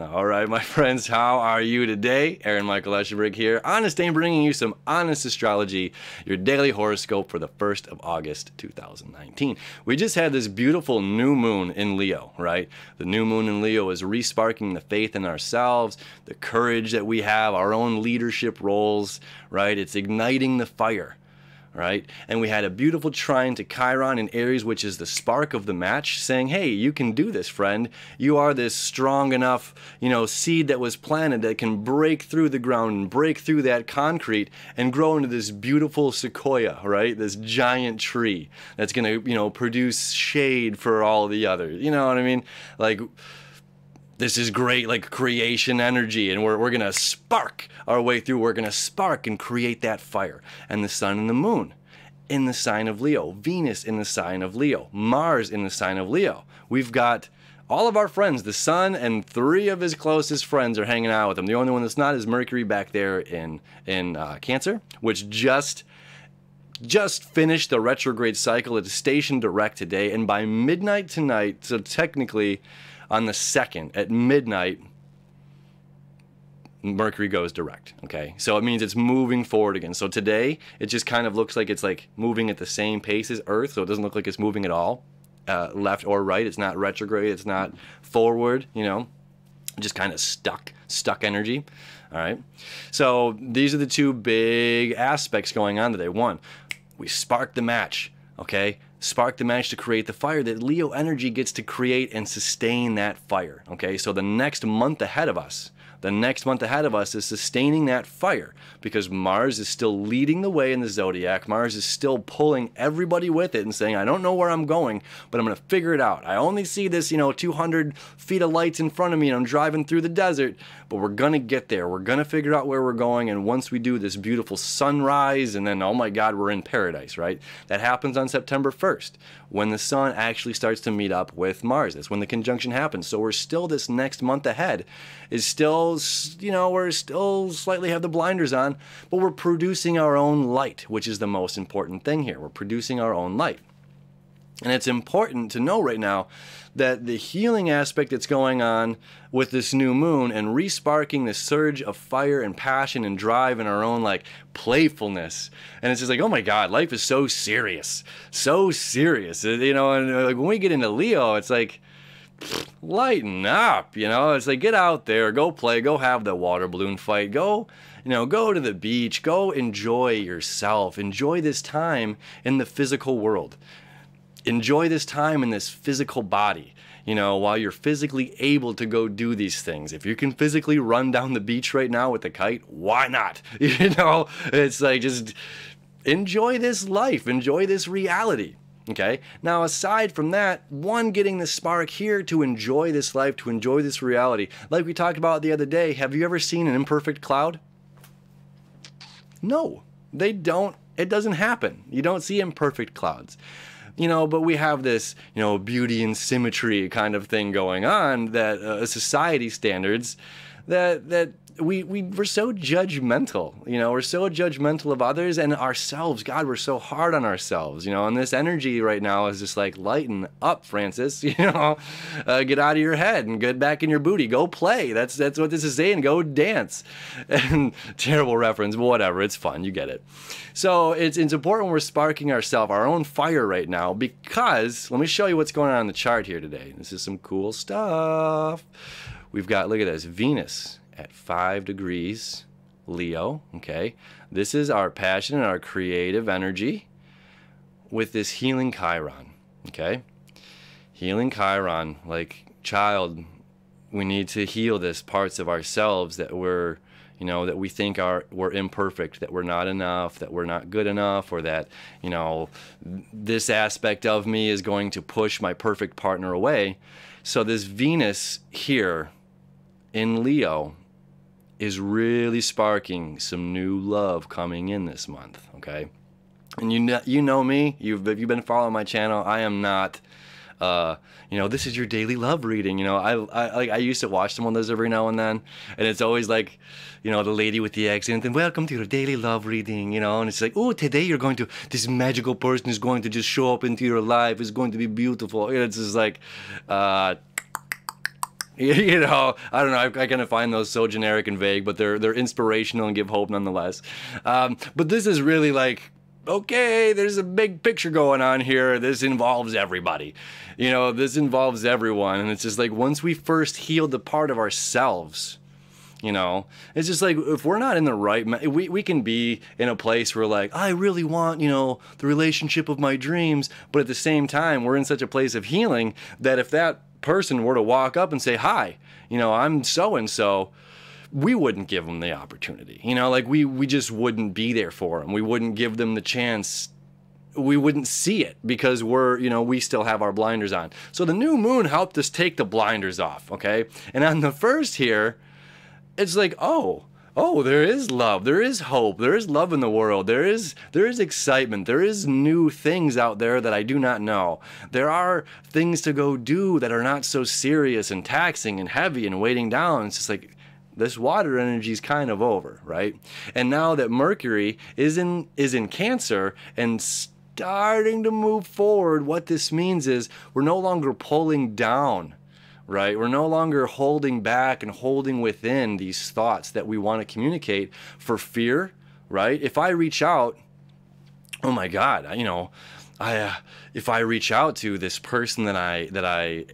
All right, my friends, how are you today? Aaron Michael Eschenburg here, Honest Dane bringing you some honest astrology, your daily horoscope for the 1st of August 2019. We just had this beautiful new moon in Leo, right? The new moon in Leo is resparking the faith in ourselves, the courage that we have, our own leadership roles, right? It's igniting the fire right? And we had a beautiful trine to Chiron in Aries, which is the spark of the match, saying, hey, you can do this, friend. You are this strong enough, you know, seed that was planted that can break through the ground and break through that concrete and grow into this beautiful sequoia, right? This giant tree that's going to, you know, produce shade for all the others. You know what I mean? Like, this is great like creation energy and we're, we're gonna spark our way through. We're gonna spark and create that fire. And the sun and the moon in the sign of leo venus in the sign of leo mars in the sign of leo. We've got all of our friends the sun and three of his closest friends are hanging out with him. The only one that's not is mercury back there in in uh, cancer which just just finished the retrograde cycle. It is stationed direct today. And by midnight tonight so technically on the 2nd at midnight, Mercury goes direct. Okay, so it means it's moving forward again. So today, it just kind of looks like it's like moving at the same pace as Earth, so it doesn't look like it's moving at all, uh, left or right. It's not retrograde. It's not forward. You know, just kind of stuck, stuck energy. All right. So these are the two big aspects going on today. One, we spark the match. Okay, spark the match to create the fire that Leo energy gets to create and sustain that fire. Okay, so the next month ahead of us, the next month ahead of us is sustaining that fire because Mars is still leading the way in the zodiac. Mars is still pulling everybody with it and saying, I don't know where I'm going, but I'm going to figure it out. I only see this, you know, 200 feet of lights in front of me and I'm driving through the desert, but we're going to get there. We're going to figure out where we're going. And once we do this beautiful sunrise, and then, oh my God, we're in paradise, right? That happens on September 1st when the sun actually starts to meet up with Mars. That's when the conjunction happens. So we're still this next month ahead is still you know, we're still slightly have the blinders on, but we're producing our own light, which is the most important thing here. We're producing our own light. And it's important to know right now that the healing aspect that's going on with this new moon and resparking this surge of fire and passion and drive and our own like playfulness. And it's just like, oh my God, life is so serious, so serious. Uh, you know, and uh, like when we get into Leo, it's like, lighten up, you know? It's like get out there, go play, go have the water balloon fight, go, you know, go to the beach, go enjoy yourself, enjoy this time in the physical world. Enjoy this time in this physical body, you know, while you're physically able to go do these things. If you can physically run down the beach right now with a kite, why not? You know, it's like just enjoy this life, enjoy this reality. Okay, now aside from that, one getting the spark here to enjoy this life, to enjoy this reality. Like we talked about the other day, have you ever seen an imperfect cloud? No, they don't. It doesn't happen. You don't see imperfect clouds. You know, but we have this, you know, beauty and symmetry kind of thing going on that uh, society standards that that we, we we're so judgmental you know we're so judgmental of others and ourselves. God we're so hard on ourselves you know and this energy right now is just like lighten up francis you know? Uh, get out of your head and get back in your booty. Go play. That's that's what this is saying. Go dance. And terrible reference but whatever. It's fun. You get it. So it's it's important we're sparking ourselves our own fire right now because let me show you what's going on in the chart here today. This is some cool stuff we've got look at this venus at five degrees Leo. Okay, this is our passion and our creative energy with this healing Chiron. Okay, healing Chiron, like child, we need to heal this parts of ourselves that we're you know that we think are we're imperfect that we're not enough that we're not good enough or that you know this aspect of me is going to push my perfect partner away so this venus here in leo is really sparking some new love coming in this month, okay? And you know, you know me, you've, if you've been following my channel, I am not, uh, you know, this is your daily love reading. You know, I, I, like, I used to watch some of those every now and then, and it's always like, you know, the lady with the accent, and welcome to your daily love reading, you know, and it's like, oh, today you're going to, this magical person is going to just show up into your life, It's going to be beautiful. It's just like, uh, You know, I don't know. I, I kind of find those so generic and vague, but they're they're inspirational and give hope nonetheless. Um, but this is really like okay, there's a big picture going on here. This involves everybody. You know, this involves everyone. And it's just like once we first heal the part of ourselves, you know, it's just like if we're not in the right, we, we can be in a place where like, I really want, you know, the relationship of my dreams. But at the same time, we're in such a place of healing that if that person were to walk up and say, Hi, you know, I'm so and so we wouldn't give them the opportunity. You know, like we we just wouldn't be there for them. We wouldn't give them the chance. We wouldn't see it because we're, you know, we still have our blinders on. So the new moon helped us take the blinders off, okay? And on the first here, it's like, oh, oh, there is love, there is hope, there is love in the world, there is there is excitement, there is new things out there that I do not know. There are things to go do that are not so serious and taxing and heavy and weighting down. It's just like this water energy is kind of over, right? And now that Mercury is in is in Cancer and starting to move forward, what this means is we're no longer pulling down, right? We're no longer holding back and holding within these thoughts that we want to communicate for fear, right? If I reach out, oh my God, you know, I uh, if I reach out to this person that I that I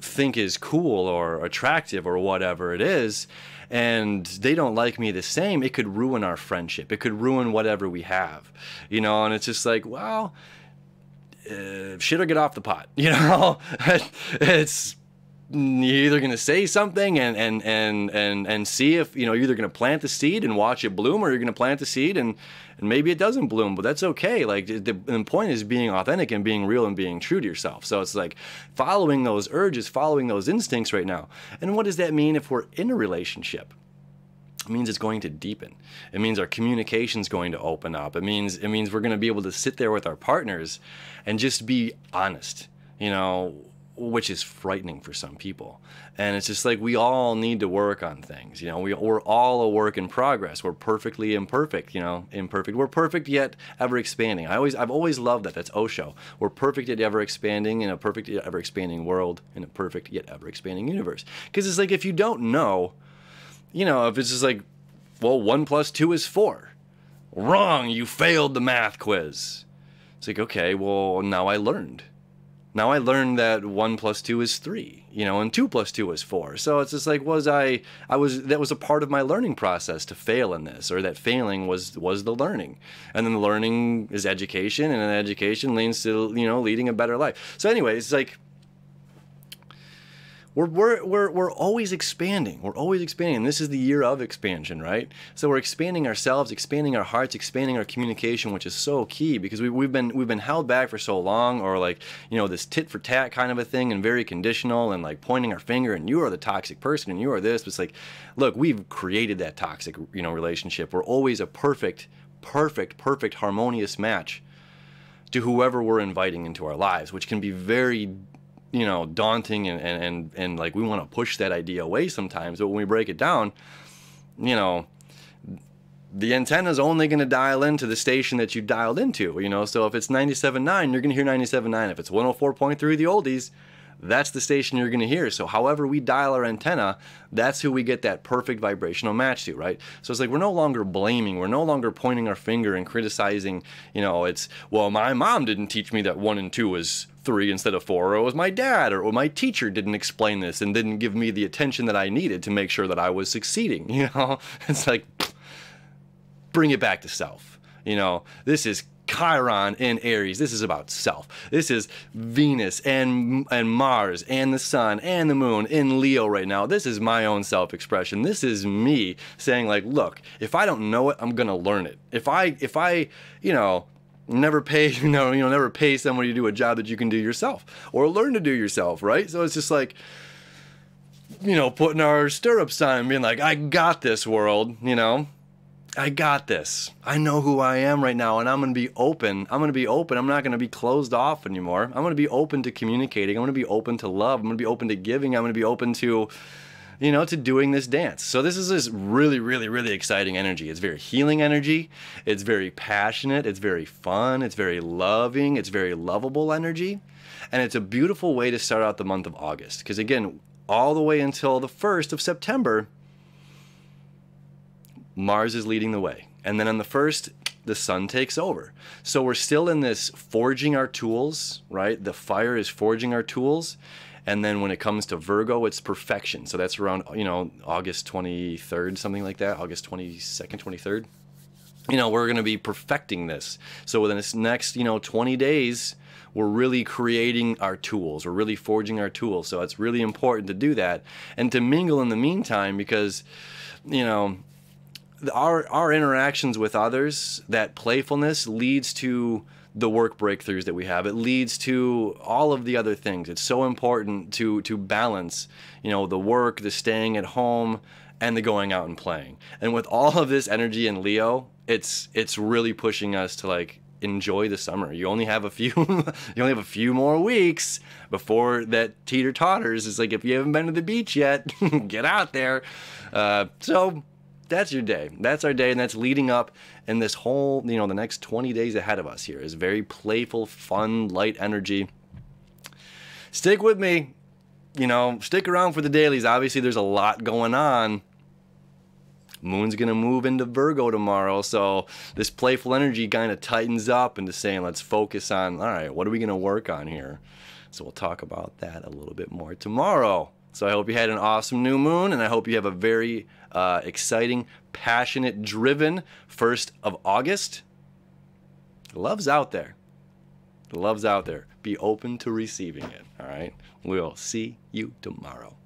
think is cool or attractive or whatever it is and they don't like me the same it could ruin our friendship it could ruin whatever we have you know and it's just like well uh, shit or get off the pot you know it's you're either going to say something and, and, and, and, and see if, you know, you're either going to plant the seed and watch it bloom or you're going to plant the seed and, and maybe it doesn't bloom, but that's okay. Like the, the point is being authentic and being real and being true to yourself. So it's like following those urges, following those instincts right now. And what does that mean if we're in a relationship? It means it's going to deepen. It means our communication is going to open up. It means it means we're going to be able to sit there with our partners and just be honest. You know, which is frightening for some people. And it's just like we all need to work on things. You know, we, we're all a work in progress. We're perfectly imperfect, you know, imperfect. We're perfect yet ever expanding. I always, I've always loved that. That's Osho. We're perfect yet ever expanding in a perfect yet ever expanding world in a perfect yet ever expanding universe. Because it's like if you don't know, you know, if it's just like, well, one plus two is four. Wrong, you failed the math quiz. It's like, okay, well, now I learned now I learned that one plus two is three, you know, and two plus two is four. So it's just like, was I, I was, that was a part of my learning process to fail in this, or that failing was, was the learning. And then the learning is education, and then education leads to, you know, leading a better life. So, anyways, it's like, we're, we're, we're, we're always expanding. We're always expanding. And this is the year of expansion, right? So we're expanding ourselves, expanding our hearts, expanding our communication, which is so key because we, we've been we've been held back for so long, or like you know this tit for tat kind of a thing, and very conditional, and like pointing our finger, and you are the toxic person, and you are this. But it's like, look, we've created that toxic you know relationship. We're always a perfect, perfect, perfect, harmonious match to whoever we're inviting into our lives, which can be very you know daunting and and and, and like we want to push that idea away sometimes but when we break it down you know the antenna is only going to dial into the station that you dialed into you know so if it's 97.9 you're going to hear 97.9 if it's 104.3 the oldies that's the station you're going to hear. So, however we dial our antenna, that's who we get that perfect vibrational match to, right? So, it's like we're no longer blaming, we're no longer pointing our finger and criticizing, you know, it's, well, my mom didn't teach me that one and two is three instead of four, or it was my dad, or, or my teacher didn't explain this and didn't give me the attention that I needed to make sure that I was succeeding, you know? It's like, bring it back to self. You know, this is Chiron in Aries. This is about self. This is Venus and and Mars and the Sun and the Moon in Leo right now. This is my own self-expression. This is me saying like, look, if I don't know it, I'm gonna learn it. If I if I you know never pay you know you know never pay somebody to do a job that you can do yourself or learn to do yourself, right? So it's just like you know putting our stirrups on and being like, I got this world, you know I got this. I know who I am right now, and I'm going to be open. I'm going to be open. I'm not going to be closed off anymore. I'm going to be open to communicating. I'm going to be open to love. I'm going to be open to giving. I'm going to be open to, you know, to doing this dance. So this is this really, really, really exciting energy. It's very healing energy. It's very passionate. It's very fun. It's very loving. It's very lovable energy. And it's a beautiful way to start out the month of August. Because again, all the way until the 1st of September, Mars is leading the way. And then on the 1st, the sun takes over. So we're still in this forging our tools, right? The fire is forging our tools. And then when it comes to Virgo, it's perfection. So that's around, you know, August 23rd, something like that, August 22nd, 23rd. You know, we're going to be perfecting this. So within this next, you know, 20 days, we're really creating our tools. We're really forging our tools. So it's really important to do that and to mingle in the meantime because, you know, our our interactions with others, that playfulness leads to the work breakthroughs that we have. It leads to all of the other things. It's so important to to balance, you know, the work, the staying at home, and the going out and playing. And with all of this energy in Leo, it's it's really pushing us to like enjoy the summer. You only have a few you only have a few more weeks before that teeter totters. It's like if you haven't been to the beach yet, get out there. Uh, so that's your day. That's our day, and that's leading up. And this whole, you know, the next 20 days ahead of us here is very playful, fun, light energy. Stick with me. You know, stick around for the dailies. Obviously, there's a lot going on. Moon's going to move into Virgo tomorrow. So this playful energy kind of tightens up into saying, let's focus on, all right, what are we going to work on here? So we'll talk about that a little bit more tomorrow. So I hope you had an awesome new moon, and I hope you have a very uh, exciting, passionate, driven first of August. Love's out there. Love's out there. Be open to receiving it. All right. We'll see you tomorrow.